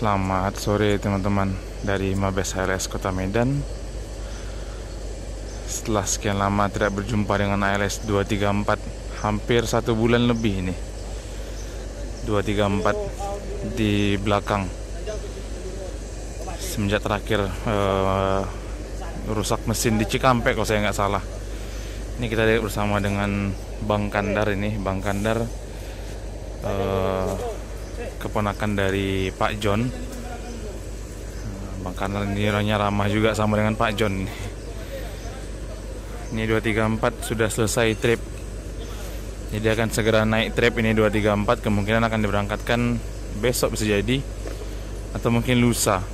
Selamat sore teman-teman dari Mabes ALS Kota Medan. Setelah sekian lama tidak berjumpa dengan ALS 234 Hampir satu bulan lebih ini. 234 di belakang. Semenjak terakhir uh, rusak mesin di Cikampek kalau saya nggak salah. Ini kita bersama dengan Bang Kandar ini. Bang Kandar uh, keponakan dari Pak John. Bang Karnal ini orangnya ramah juga sama dengan Pak John. Ini 234 sudah selesai trip. Jadi akan segera naik trip ini 234 kemungkinan akan diberangkatkan besok bisa jadi. Atau mungkin lusa.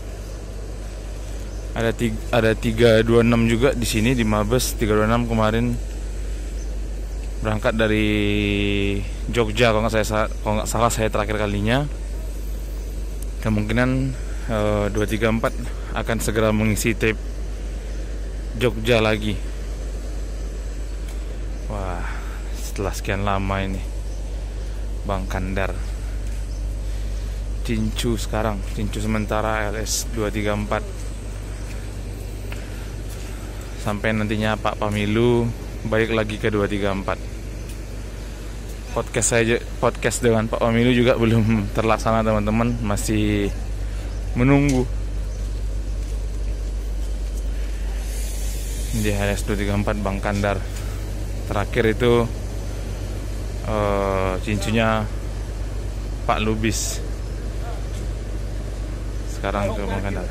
Ada tiga, ada 326 juga di sini di Mabes. 326 kemarin berangkat dari Jogja kalau nggak saya kalau nggak salah saya terakhir kalinya. Kemungkinan uh, 234 akan segera mengisi trip Jogja lagi. Wah setelah sekian lama ini Bang Kandar. Cincu sekarang Cincu sementara LS 234 sampai nantinya Pak Pamilu balik lagi ke 234 podcast saya podcast dengan Pak Pamilu juga belum terlaksana teman-teman. Masih menunggu. Di HS 234 Bang Kandar. Terakhir itu uh, cincunya Pak Lubis. Sekarang ke Bang Kandar.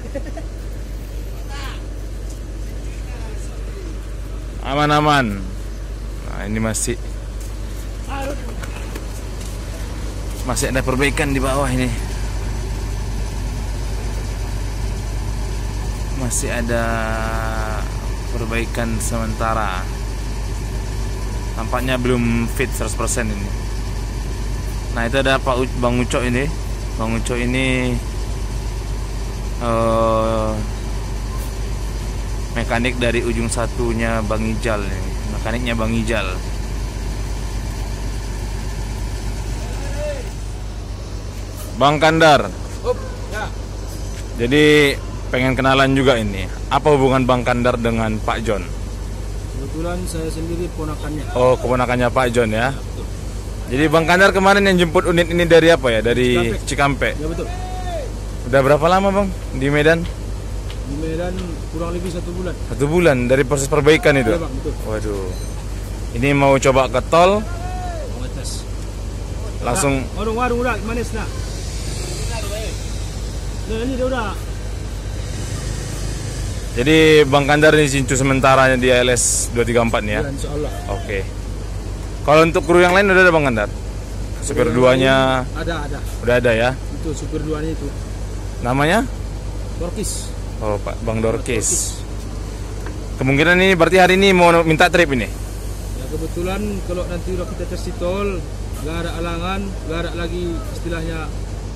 Aman-aman nah ini masih masih ada perbaikan di bawah ini. Masih ada perbaikan sementara. Tampaknya belum fit 100% ini. Nah itu ada Pak Bang Ucok ini. Bang Ucok ini uh, mekanik dari ujung satunya Bang Ijal nih. Mekaniknya Bang Ijal. Bang Kandar. Ya. jadi pengen kenalan juga ini. Apa hubungan Bang Kandar dengan Pak John? Kebetulan saya sendiri ponakannya. Oh keponakannya Pak John ya, jadi Bang Kandar kemarin yang jemput unit ini dari apa ya? Dari Cikampek, Cikampek. ya betul. Udah berapa lama Bang di Medan di Medan kurang lebih satu bulan. Satu bulan dari proses perbaikan itu. Bang, betul. Waduh. Ini mau coba ke tol. Langsung. Nah, warung warung udah manis nah. Nah ini dia udah. Jadi Bang Kandar ini cincu sementara di ALS 234 nih ya? Ya, insya Allah. Oke. Okay. Kalau untuk kru yang lain udah ada Bang Kandar? Supir duanya ada ada. Udah ada ya? Itu supir duanya itu. Namanya? Dorkis. Oh Pak Bang Dorkis. Kemungkinan ini berarti hari ini mau minta trip ini? Ya kebetulan kalau nanti udah kita tes tol, nggak ada alangan, nggak ada lagi istilahnya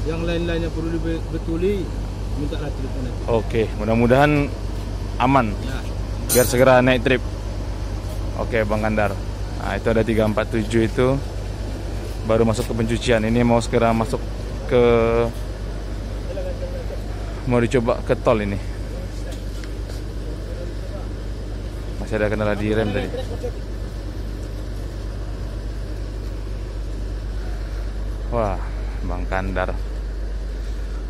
yang lain-lainnya perlu dibetuli, minta lah trip nanti. Oke, mudah-mudahan aman. Ya. Biar segera naik trip. Oke Bang Kandar. Nah itu ada 347 itu baru masuk ke pencucian. Ini mau segera masuk ke mau dicoba ke tol ini. Masih ada kendala di rem tadi. Wah Bang Kandar.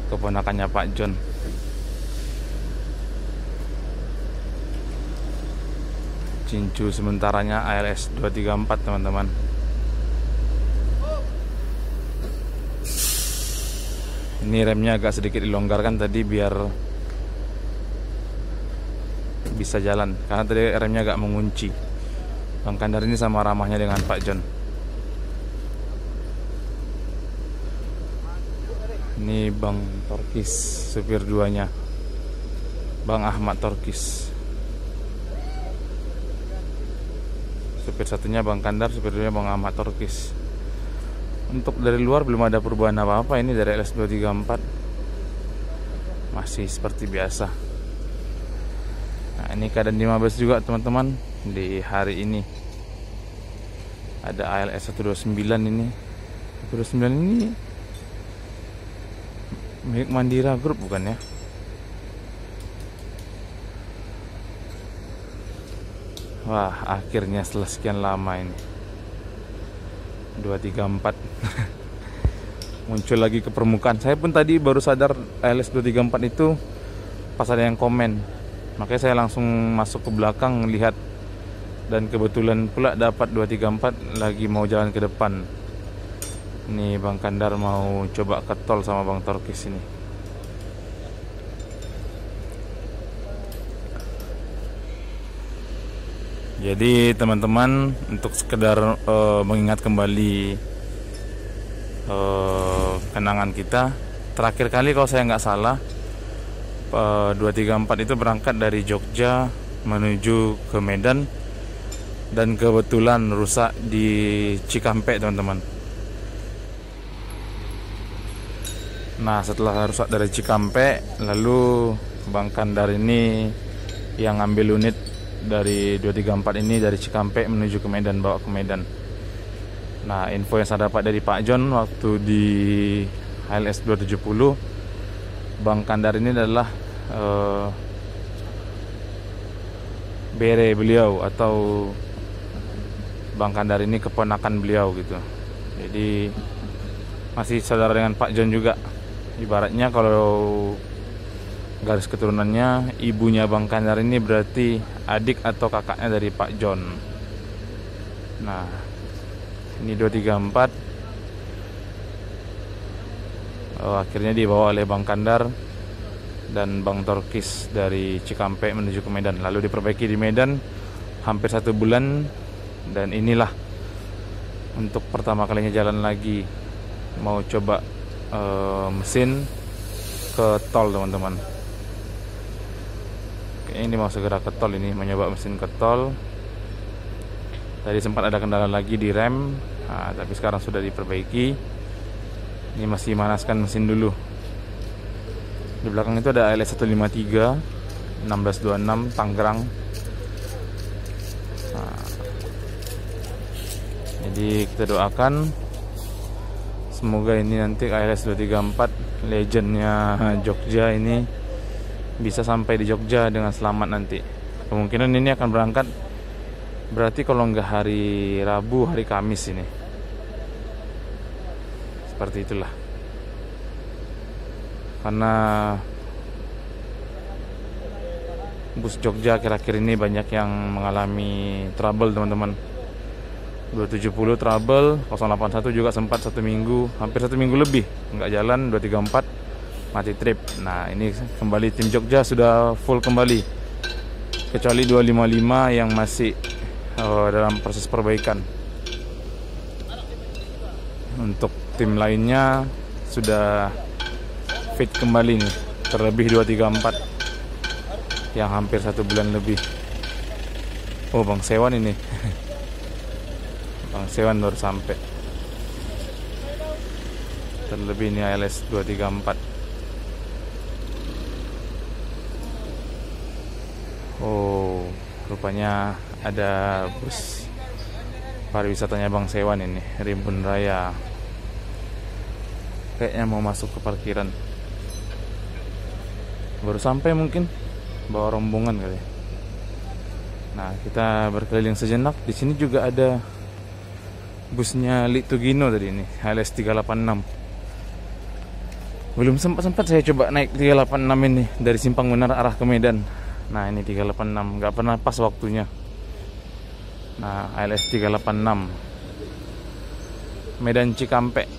Keponakannya Pak John. Cincu sementaranya ALS 234 teman-teman ini remnya agak sedikit dilonggarkan tadi biar bisa jalan. Karena tadi remnya agak mengunci. Bang Kandar ini sama ramahnya dengan Pak John. Ini Bang Torkis supir duanya. Bang Ahmad Torkis. Supir satunya Bang Kandar supir duanya Bang Ahmad Torkis untuk dari luar belum ada perubahan apa-apa. Ini dari LS234 masih seperti biasa. Nah ini keadaan di Mabes juga teman-teman. Di hari ini. Ada ALS 129 ini. 129 ini milik Mandira Group bukan ya? Wah akhirnya setelah sekian lama ini 234 muncul lagi ke permukaan. Saya pun tadi baru sadar ALS 234 itu pas ada yang komen. Makanya saya langsung masuk ke belakang lihat. Dan kebetulan pula dapat 234 lagi mau jalan ke depan. Ini Bang Kandar mau coba ke tol sama Bang Torkis ini jadi teman-teman untuk sekedar uh, mengingat kembali uh, kenangan kita terakhir kali kalau saya nggak salah uh, 234 itu berangkat dari Jogja menuju ke Medan dan kebetulan rusak di Cikampek teman-teman. Nah setelah rusak dari Cikampek lalu Bang Kandar ini yang ngambil unit dari 234 ini dari Cikampek menuju ke Medan bawa ke Medan. Nah, info yang saya dapat dari Pak John waktu di HLS 270 Bang Kandar ini adalah uh, bere beliau atau Bang Kandar ini keponakan beliau gitu. Jadi masih saudara dengan Pak John juga. Ibaratnya kalau garis keturunannya ibunya Bang Kandar ini berarti adik atau kakaknya dari Pak John. Nah ini 234 oh, akhirnya dibawa oleh Bang Kandar dan Bang Torkis dari Cikampek menuju ke Medan. Lalu diperbaiki di Medan hampir satu bulan. Dan inilah untuk pertama kalinya jalan lagi. Mau coba uh, mesin ke tol teman-teman ini mau segera ke tol ini mencoba mesin ke tol tadi sempat ada kendala lagi di rem. Nah, tapi sekarang sudah diperbaiki. Ini masih manaskan mesin dulu. Di belakang itu ada ALS 153 1626 Tangerang. Nah, jadi kita doakan. Semoga ini nanti ALS 234 legendnya Jogja ini bisa sampai di Jogja dengan selamat nanti. Kemungkinan ini akan berangkat berarti kalau nggak hari Rabu hari Kamis ini. Seperti itulah. Karena bus Jogja kira-kira ini banyak yang mengalami trouble teman-teman. 270 trouble 081 juga sempat satu minggu hampir satu minggu lebih. Nggak jalan 234 mati trip. Nah, ini kembali tim Jogja sudah full kembali. Kecuali 255 yang masih uh, dalam proses perbaikan. Untuk tim lainnya sudah fit kembali nih, terlebih 234 yang hampir satu bulan lebih. Oh, Bang Sewan ini. Bang Sewan baru sampai. Terlebih ini ALS 234 Oh, rupanya ada bus pariwisatanya Bang Sewan ini, Rimbun Raya. Kayaknya mau masuk ke parkiran. Baru sampai mungkin bawa rombongan kali. Nah, kita berkeliling sejenak. Di sini juga ada busnya Litugino tadi ini, HLS 386. Belum sempat-sempat saya coba naik 386 ini dari Simpang Benar arah ke Medan Nah ini 386 nggak pernah pas waktunya. Nah ALS 386 Medan Cikampek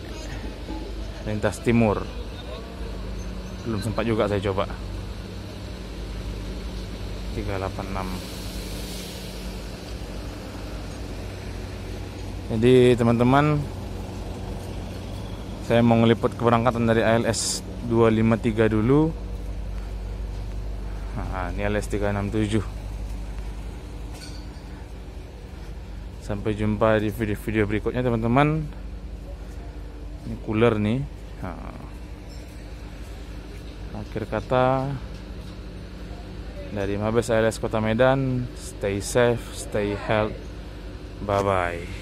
Lintas Timur. Belum sempat juga saya coba. 386 Jadi teman-teman Saya mau ngeliput keberangkatan dari ALS 253 dulu nah, ini LS 367 sampai jumpa di video-video berikutnya teman-teman. Ini cooler nih. Nah. akhir kata dari Mabes ALS Kota Medan stay safe stay healthy. Bye bye